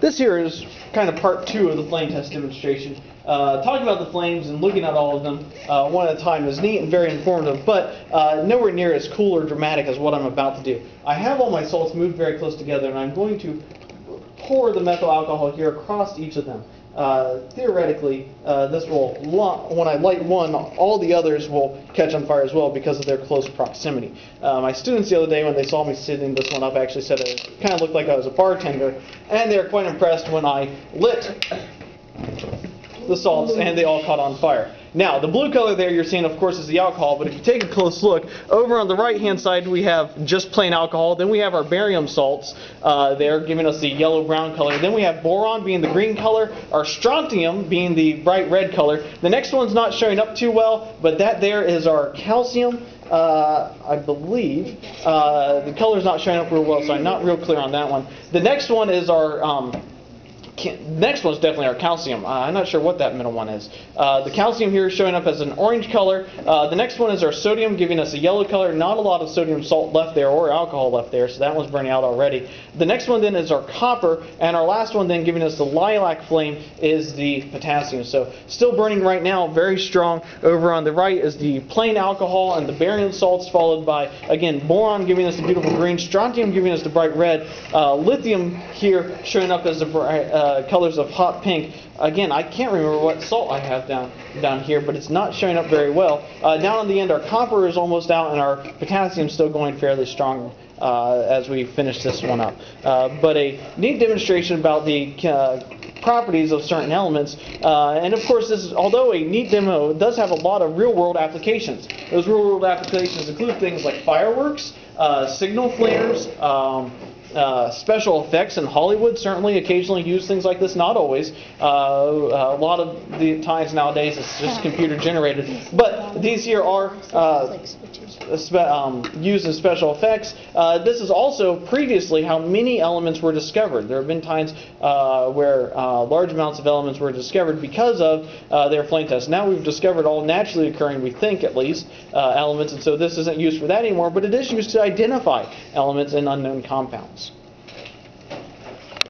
this here is kind of part two of the flame test demonstration. Uh, talking about the flames and looking at all of them uh, one at a time is neat and very informative, but uh, nowhere near as cool or dramatic as what I'm about to do. I have all my salts moved very close together, and I'm going to pour the methyl alcohol here across each of them. Uh, theoretically, uh, this will, when I light one, all the others will catch on fire as well because of their close proximity. Uh, my students the other day, when they saw me setting this one up, actually said it kind of looked like I was a bartender, and they were quite impressed when I lit the salts and they all caught on fire. Now, the blue color there you're seeing, of course, is the alcohol, but if you take a close look, over on the right-hand side we have just plain alcohol, then we have our barium salts uh, there giving us the yellow-brown color, then we have boron being the green color, our strontium being the bright red color. The next one's not showing up too well, but that there is our calcium, uh, I believe. Uh, the color's not showing up real well, so I'm not real clear on that one. The next one is our... Um, next one's definitely our calcium. Uh, I'm not sure what that middle one is. Uh, the calcium here is showing up as an orange color. Uh, the next one is our sodium, giving us a yellow color. Not a lot of sodium salt left there or alcohol left there, so that one's burning out already. The next one then is our copper, and our last one then giving us the lilac flame is the potassium. So still burning right now, very strong. Over on the right is the plain alcohol and the barium salts, followed by again boron giving us the beautiful green, strontium giving us the bright red, uh, lithium here showing up as the bright. Uh, colors of hot pink. Again, I can't remember what salt I have down down here, but it's not showing up very well. Uh, down on the end, our copper is almost out, and our potassium is still going fairly strong uh, as we finish this one up. Uh, but a neat demonstration about the uh, properties of certain elements. Uh, and of course, this is, although a neat demo, it does have a lot of real-world applications. Those real-world applications include things like fireworks, uh, signal flares, um, uh, special effects in Hollywood certainly occasionally use things like this, not always. Uh, a lot of the times nowadays it's just computer generated. But these here are uh, um, used in special effects. Uh, this is also previously how many elements were discovered. There have been times uh, where uh, large amounts of elements were discovered because of their flame test. Now we've discovered all naturally occurring, we think at least, elements, and so this isn't used for that anymore, but it is used to identify elements in unknown compounds.